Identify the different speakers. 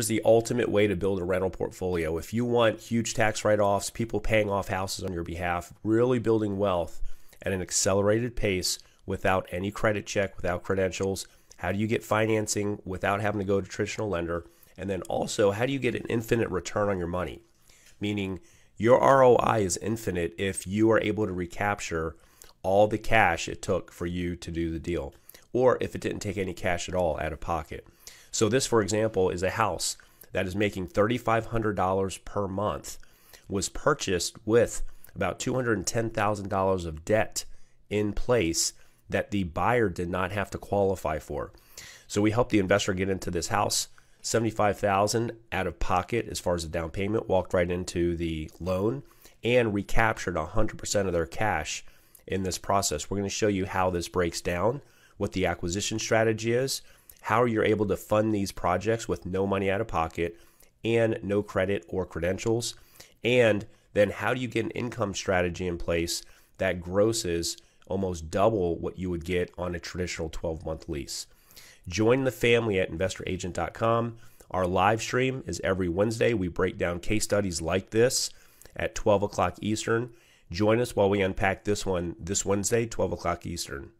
Speaker 1: is the ultimate way to build a rental portfolio. If you want huge tax write offs, people paying off houses on your behalf, really building wealth at an accelerated pace without any credit check, without credentials, how do you get financing without having to go to traditional lender? And then also, how do you get an infinite return on your money? Meaning, your ROI is infinite if you are able to recapture all the cash it took for you to do the deal, or if it didn't take any cash at all out of pocket. So, this, for example, is a house that is making $3,500 per month, was purchased with about $210,000 of debt in place that the buyer did not have to qualify for. So we helped the investor get into this house, 75,000 out of pocket as far as the down payment, walked right into the loan and recaptured 100% of their cash in this process. We're going to show you how this breaks down, what the acquisition strategy is, how are you're able to fund these projects with no money out of pocket and no credit or credentials, and then how do you get an income strategy in place that grosses almost double what you would get on a traditional 12 month lease. Join the family at investoragent.com. Our live stream is every Wednesday. We break down case studies like this at 12 o'clock Eastern. Join us while we unpack this one this Wednesday, 12 o'clock Eastern.